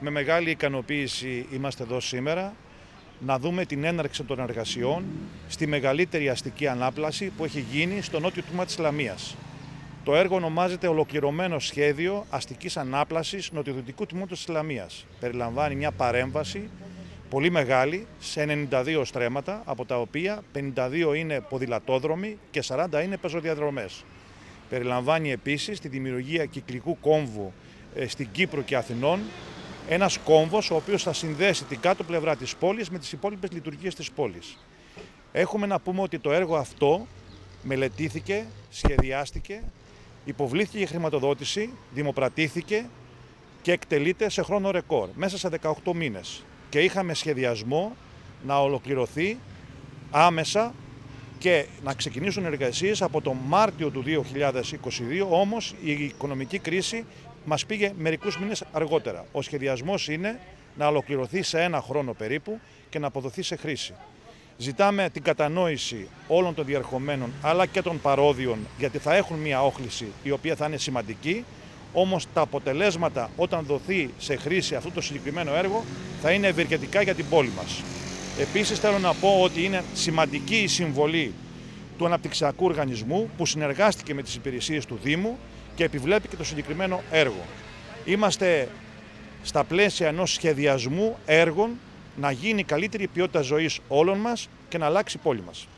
Με μεγάλη ικανοποίηση είμαστε εδώ σήμερα να δούμε την έναρξη των εργασιών στη μεγαλύτερη αστική ανάπλαση που έχει γίνει στο νότιο τμήμα της Λαμίας. Το έργο ονομάζεται Ολοκληρωμένο Σχέδιο Αστικής Ανάπλασης Νοτιοδυτικού Τμήματος της Λαμίας. Περιλαμβάνει μια παρέμβαση πολύ μεγάλη σε 92 στρέμματα, από τα οποία 52 είναι ποδηλατόδρομοι και 40 είναι πεζοδιαδρομές. Περιλαμβάνει επίσης τη δημιουργία κυκλικού κόμβου ε, στην Κύπρο και Αθηνών, ένας κόμβος ο οποίος θα συνδέσει την κάτω πλευρά της πόλης με τις υπόλοιπες λειτουργίες της πόλης. Έχουμε να πούμε ότι το έργο αυτό μελετήθηκε, σχεδιάστηκε, υποβλήθηκε για χρηματοδότηση, δημοπρατήθηκε και εκτελείται σε χρόνο ρεκόρ, μέσα σε 18 μήνες. Και είχαμε σχεδιασμό να ολοκληρωθεί άμεσα και να ξεκινήσουν εργασίες από το Μάρτιο του 2022, όμως η οικονομική κρίση μας πήγε μερικούς μήνες αργότερα. Ο σχεδιασμός είναι να ολοκληρωθεί σε ένα χρόνο περίπου και να αποδοθεί σε χρήση. Ζητάμε την κατανόηση όλων των διερχομένων αλλά και των παρόδιων γιατί θα έχουν μια όχληση η οποία θα είναι σημαντική όμως τα αποτελέσματα όταν δοθεί σε χρήση αυτό το συγκεκριμένο έργο θα είναι ευεργετικά για την πόλη μας. Επίσης θέλω να πω ότι είναι σημαντική η συμβολή του αναπτυξιακού οργανισμού που συνεργάστηκε με τις υπηρεσίες του Δήμου και επιβλέπει και το συγκεκριμένο έργο. Είμαστε στα πλαίσια ενός σχεδιασμού έργων να γίνει καλύτερη ποιότητα ζωής όλων μας και να αλλάξει η πόλη μας.